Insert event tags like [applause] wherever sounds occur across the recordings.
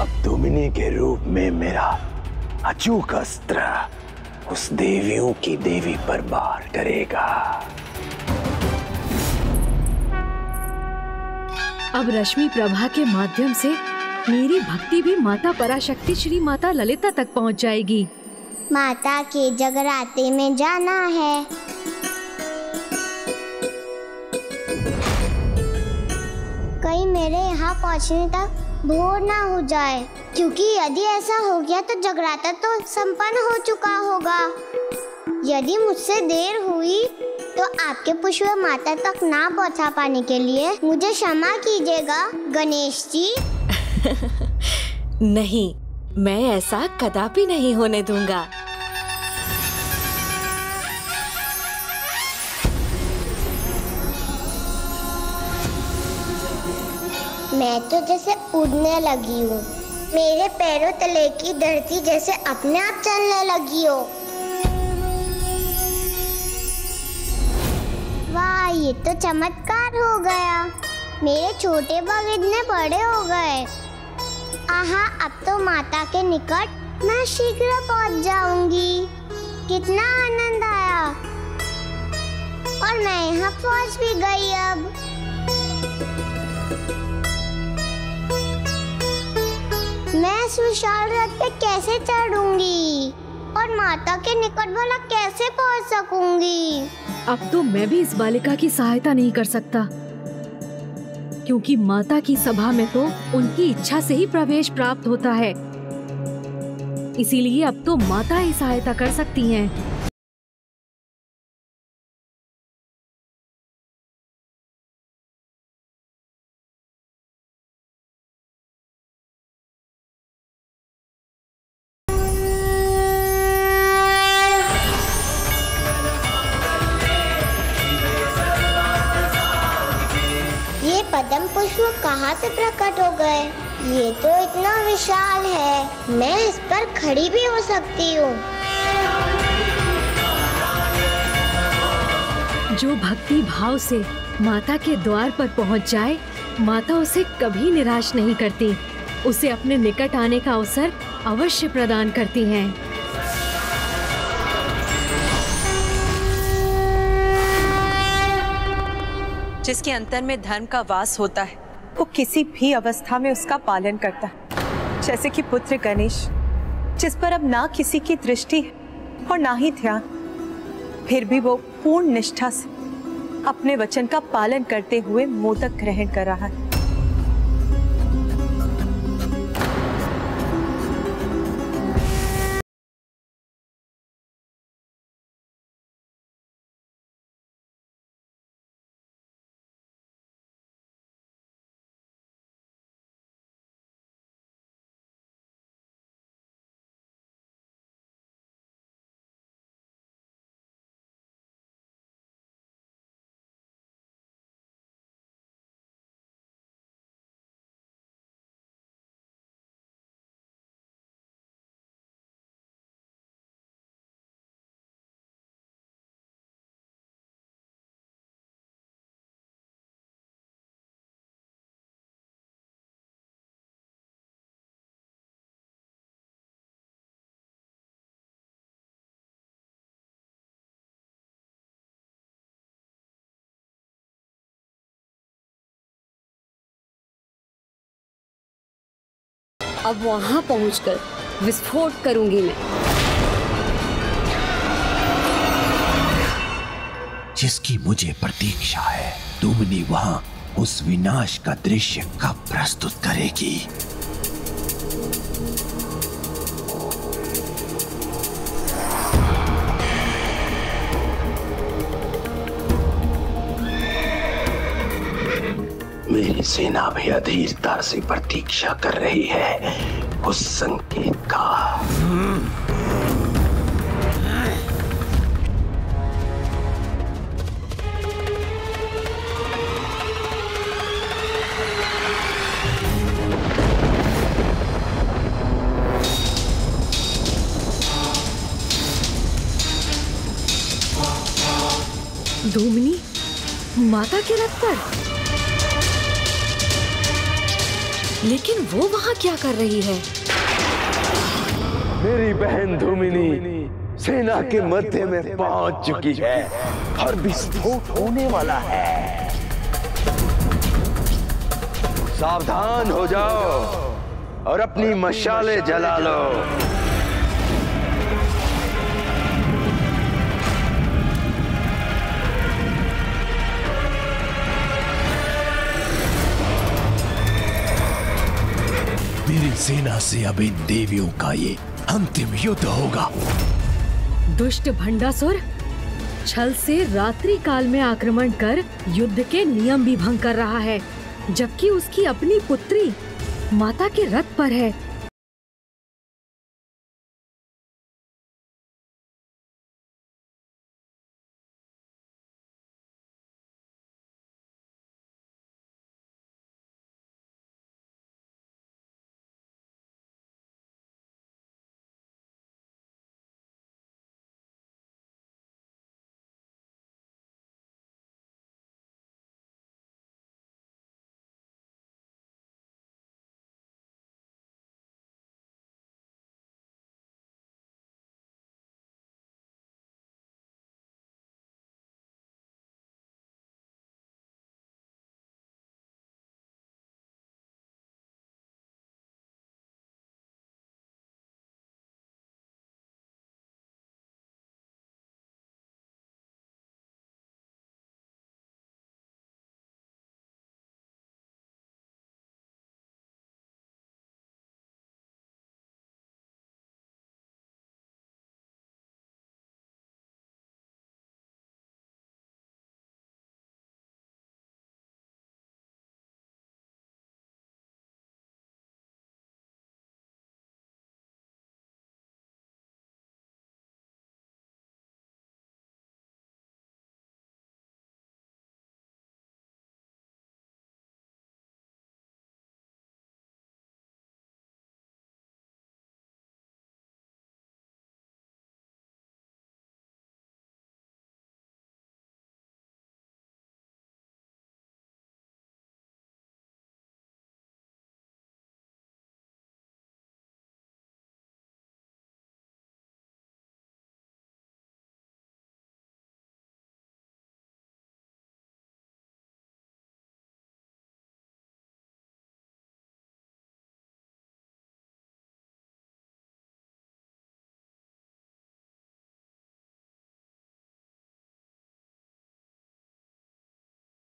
अब दुमिनी के रूप में मेरा अचूक अस्त्र उस देवियों की देवी पर वार करेगा। अब रश्मि प्रभा के माध्यम से मेरी भक्ति भी माता पराशक्ति श्री माता ललिता तक पहुँच जाएगी। माता के जगराते में जाना है। कहीं मेरे यहाँ पहुँचने तक भोर ना हो जाए, क्योंकि यदि ऐसा हो गया तो जगराता तो संपन्न हो चुका होगा। यदि मुझसे देर हुई तो आपके पुष्प माता तक ना पहुँचा पाने के लिए मुझे क्षमा कीजिएगा, गणेश जी। [laughs] नहीं, मैं ऐसा कदापि नहीं होने दूँगा। मैं तो जैसे उड़ने लगी हूँ। मेरे पैरों तले की धरती जैसे अपने आप चलने लगी हो। वाह, ये तो चमत्कार हो गया। मेरे छोटे बाग इतने बड़े हो गए। आहा, अब तो माता के निकट मैं शीघ्र पहुँच जाऊँगी। कितना आनंद आया। और मैं यहाँ पहुँच भी गई अब। मैं इस विशाल रथ पे कैसे चढ़ूँगी? और माता के निकट भला कैसे पहुँच सकूँगी? अब तो मैं भी इस बालिका की सहायता नहीं कर सकता। क्योंकि माता की सभा में तो उनकी इच्छा से ही प्रवेश प्राप्त होता है। इसीलिए अब तो माता ही सहायता कर सकती हैं। खड़ी भी हो सकती हूँ। जो भक्ति भाव से माता के द्वार पर पहुँच जाए माता उसे कभी निराश नहीं करती। उसे अपने निकट आने का अवसर अवश्य प्रदान करती हैं। जिसके अंतर में धर्म का वास होता है वो किसी भी अवस्था में उसका पालन करता है। जैसे कि पुत्र गणेश। जिस पर अब ना किसी की दृष्टि है और ना ही ध्यान। फिर भी वो पूर्ण निष्ठा से अपने वचन का पालन करते हुए मोदक ग्रहण कर रहा है। अब वहाँ पहुंचकर विस्फोट करूँगी मैं। जिसकी मुझे प्रतीक्षा है तुमने वहाँ उस विनाश का दृश्य कब प्रस्तुत करेगी? मेरी सेना भी अधीरता से प्रतीक्षा कर रही है उस संकेत का। धूमनी, माता के रथ पर? लेकिन वो वहाँ क्या कर रही है? मेरी बहन धूमिनी सेना के मध्य में पहुँच चुकी है। और विस्फोट होने वाला है। सावधान हो जाओ और अपनी मशाले जला लो। सेना से अब इन देवियों का ये अंतिम युद्ध होगा। दुष्ट भंडासुर छल से रात्रि काल में आक्रमण कर युद्ध के नियम भी भंग कर रहा है, जबकि उसकी अपनी पुत्री माता के रथ पर है।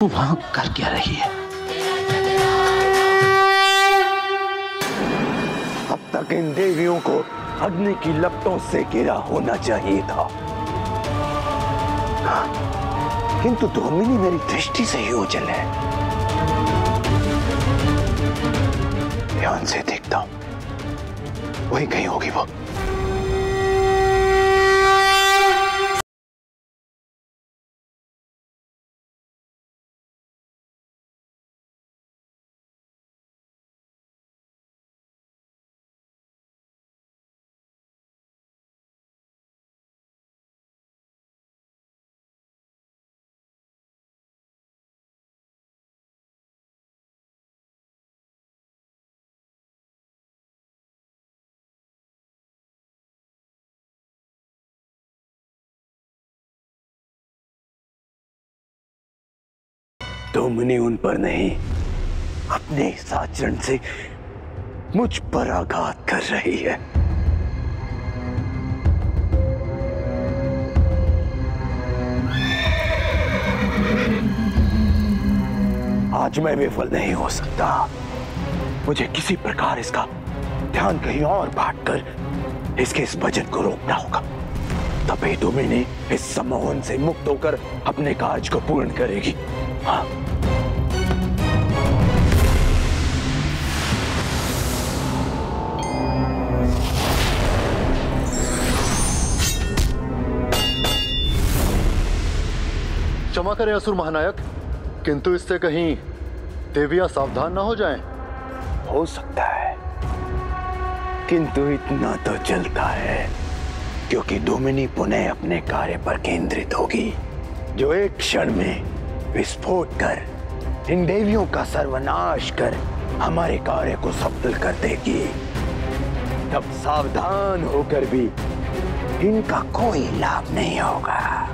तू वहाँ कर क्या रही है? अब तक इन देवियों को अग्नि की लपटों से गिरा होना चाहिए था। हाँ, किंतु धोमिनी मेरी दृष्टि से ही ओझल है। ध्यान से देखता हूँ। वही कहीं होगी वो। तुमने उन पर नहीं, अपने आचरण से मुझ पर आघात कर रही है। आज मैं विफल नहीं हो सकता। मुझे किसी प्रकार इसका ध्यान कहीं और बांट कर इसके इस भजन को रोकना होगा। तभी तुम्हें इस सम्मोहन से मुक्त होकर अपने कार्य को पूर्ण करेगी। हाँ। क्षमा करें, असुर महानायक। किंतु इससे कहीं देवियाँ सावधान ना हो जाएँ। हो सकता है। किंतु इतना तो चलता है क्योंकि दोमिनी पुनः अपने कार्य पर केंद्रित होगी। जो एक क्षण में विस्फोट कर, इन देवियों का सर्वनाश कर हमारे कार्य को सफल कर देगी। तब सावधान होकर भी इनका कोई लाभ नहीं होगा।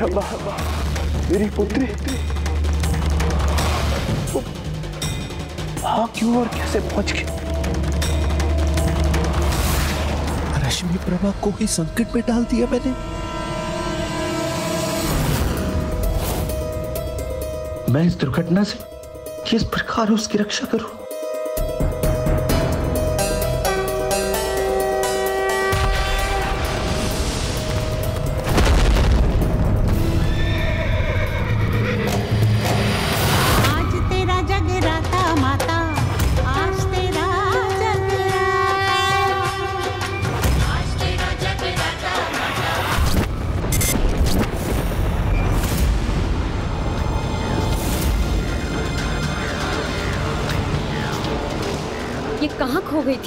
शर्मा मेरी पुत्री। वहाँ क्यों और कैसे पहुँच गई? रश्मि प्रभा को ही संकट में डाल दिया मैंने। मैं इस दुर्घटना से किस प्रकार उसकी रक्षा करूँ?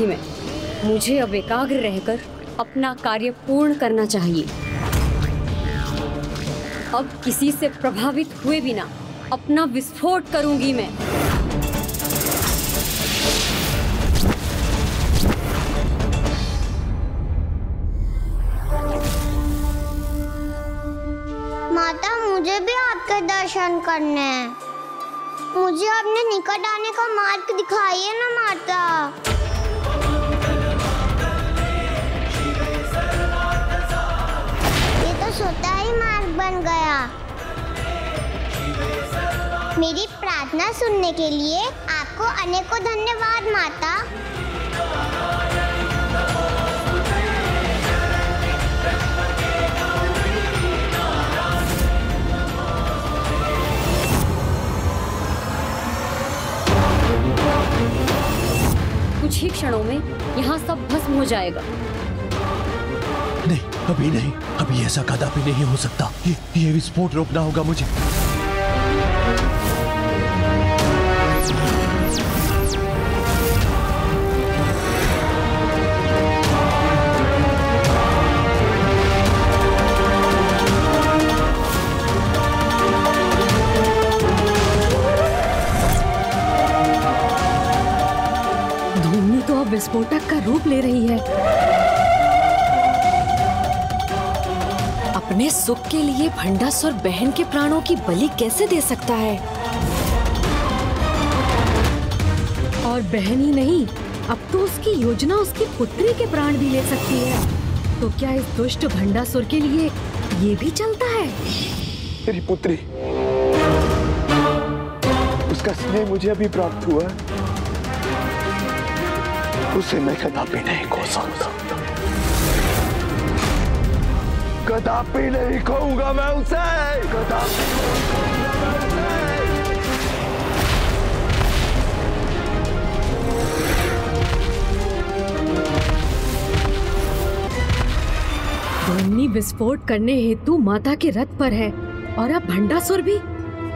थी मैं। मुझे अब एकाग्र रहकर अपना कार्य पूर्ण करना चाहिए। अब किसी से प्रभावित हुए बिना अपना विस्फोट करूँगी मैं। माता, मुझे भी आपके दर्शन करने हैं। मुझे अपने निकट आने का मार्ग दिखाइए ना, माता। मेरी प्रार्थना सुनने के लिए आपको अनेकों धन्यवाद माता। कुछ ही क्षणों में यहाँ सब भस्म हो जाएगा। नहीं अभी नहीं। अभी ऐसा कदापि नहीं हो सकता। ये ये विस्फोट रोकना होगा मुझे। विस्फोटक का रूप ले रही है। अपने सुख के लिए भंडासुर बहन के प्राणों की बलि कैसे दे सकता है? और बहन ही नहीं, अब तो उसकी योजना उसकी पुत्री के प्राण भी ले सकती है। तो क्या इस दुष्ट भंडासुर के लिए ये भी चलता है? मेरी पुत्री, उसका स्नेह मुझे अभी प्राप्त हुआ। है उसे मैं कदापि नहीं खो सकता। कदापि नहीं खोऊँगा मैं उसे। कदापि विस्फोट करने हेतु माता के रथ पर है और अब भंडासुर भी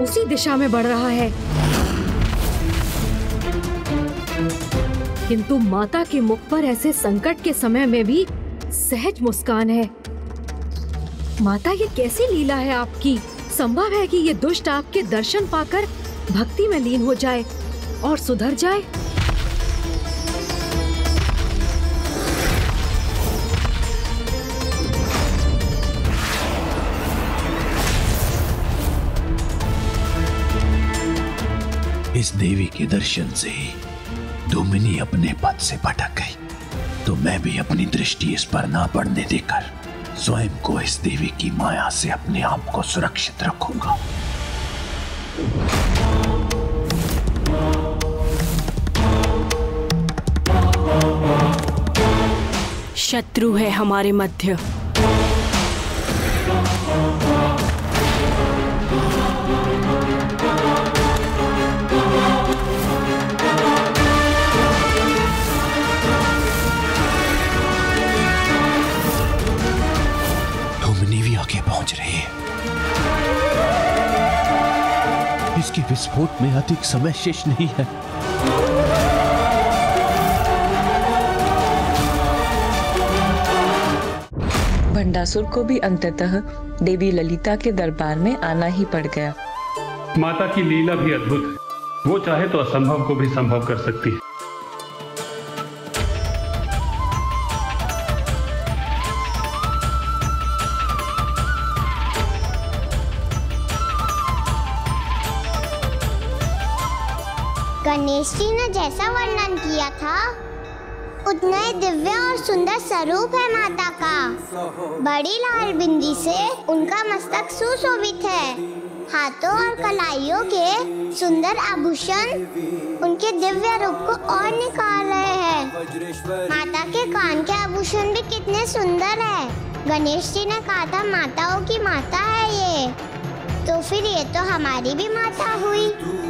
उसी दिशा में बढ़ रहा है। किंतु माता के मुख पर ऐसे संकट के समय में भी सहज मुस्कान है। माता, ये कैसी लीला है आपकी? संभव है कि ये दुष्ट आपके दर्शन पाकर भक्ति में लीन हो जाए और सुधर जाए। इस देवी के दर्शन से दुमिनी अपने पद से भटक गई। तो मैं भी अपनी दृष्टि इस पर ना पड़ने देकर स्वयं को इस देवी की माया से अपने आप को सुरक्षित रखूँगा। शत्रु है हमारे मध्य। टीवी आके पहुँच रही है। इसके विस्फोट में अधिक समय शेष नहीं है। भंडासुर को भी अंततः देवी ललिता के दरबार में आना ही पड़ गया। माता की लीला भी अद्भुत है। वो चाहे तो असंभव को भी संभव कर सकती है। जैसा वर्णन किया था? उतना ही दिव्य और सुंदर स्वरूप है माता का। बड़ी लाल बिंदी से उनका मस्तक सुशोभित है। हाथों और कलाइयों के सुंदर आभूषण उनके दिव्य रूप को और निकाल रहे हैं। माता के कान के आभूषण भी कितने सुंदर है। गणेश जी ने कहा था, माताओं की माता है ये। तो फिर ये तो हमारी भी माता हुई।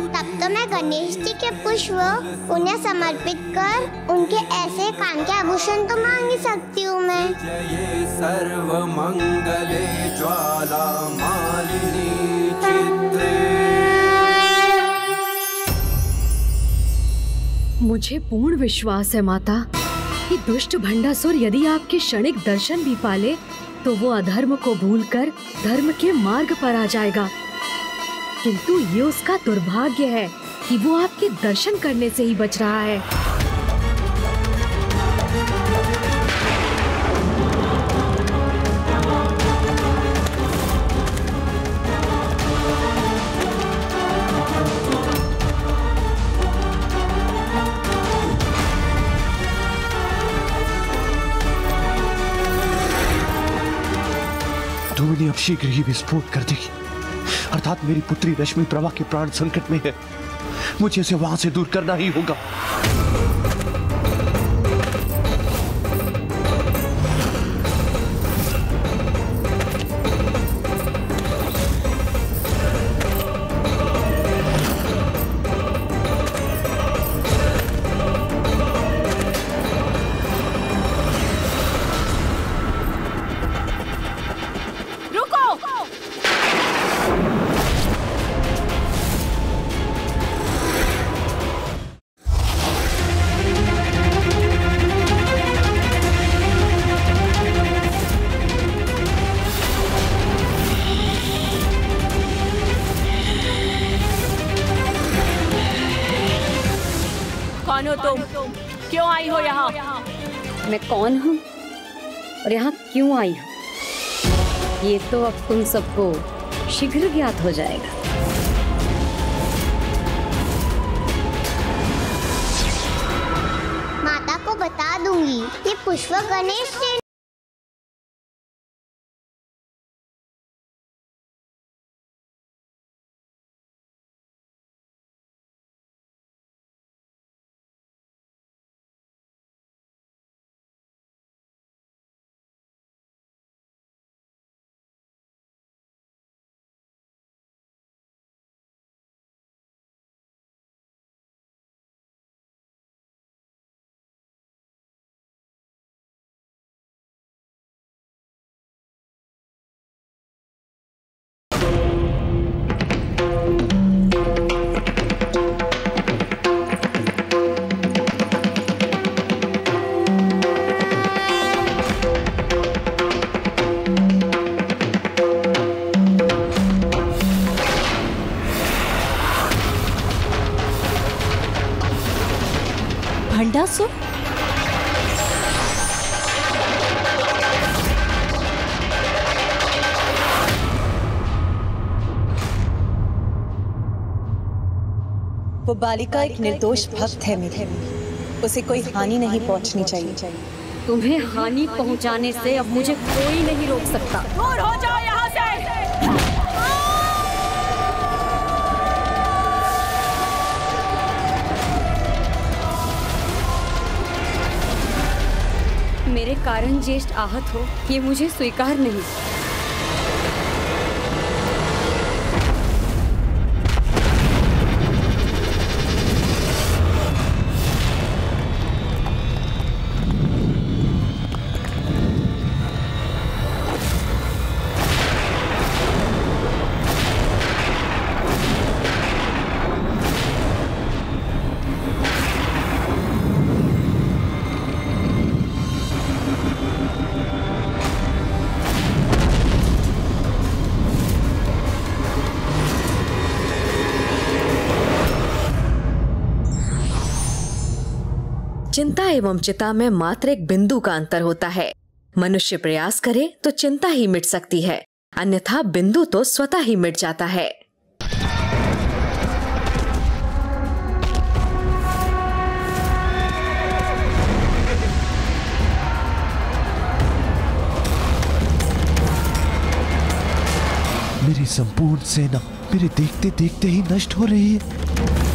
तब तो मैं गणेश जी के पुष्प उन्हें समर्पित कर उनके ऐसे कान के आभूषण तो मांग ही सकती हूँ मैं। जये सर्वमङ्गले ज्वाला मुझे पूर्ण विश्वास है माता, कि दुष्ट भंडासुर यदि आपके क्षणिक दर्शन भी पाले तो वो अधर्म को भूलकर धर्म के मार्ग पर आ जाएगा। किंतु ये उसका दुर्भाग्य है कि वो आपके दर्शन करने से ही बच रहा है। धूमिनी अब शीघ्र ही विस्फोट कर देगी। अर्थात मेरी पुत्री रश्मि प्रभा के प्राण संकट में है। मुझे इसे वहाँ से दूर करना ही होगा। मैं कौन हूँ? और यहाँ क्यों आई हूँ? ये तो अब तुम सबको शीघ्र ज्ञात हो जाएगा। माता को बता दूँगी कि पुष्प गणेश भंडासुर वो बालिका एक निर्दोष भक्त है मेरे उसे कोई हानि नहीं पहुंचनी चाहिए। तुम्हें हानि पहुँचाने से अब मुझे कोई नहीं रोक सकता। दूर हो जाओ। मेरे कारण ज्येष्ठ आहत हो ये मुझे स्वीकार नहीं। चिंता एवं चिता में मात्र एक बिंदु का अंतर होता है। मनुष्य प्रयास करे तो चिंता ही मिट सकती है, अन्यथा बिंदु तो स्वतः ही मिट जाता है। मेरी संपूर्ण सेना मेरे देखते देखते ही नष्ट हो रही है।